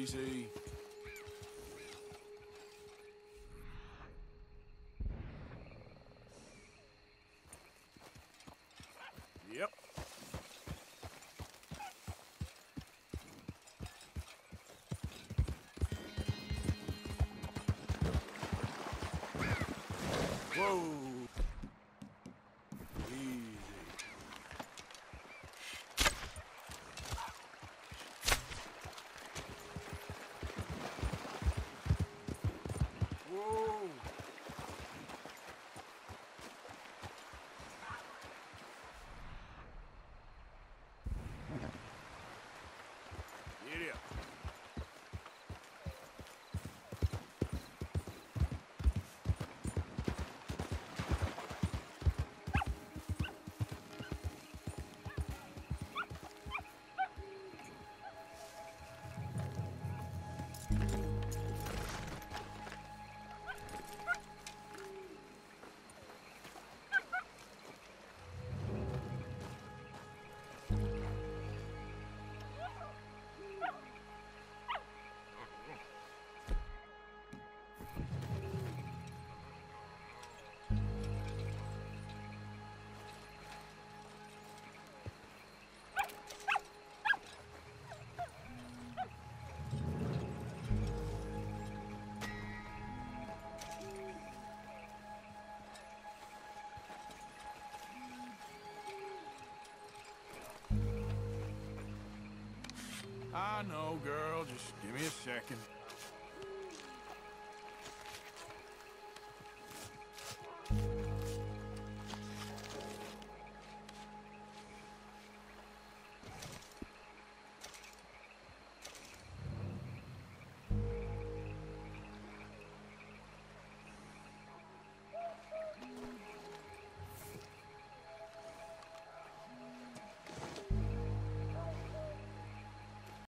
Easy. Yep. Whoa. I know, girl. Just give me a second.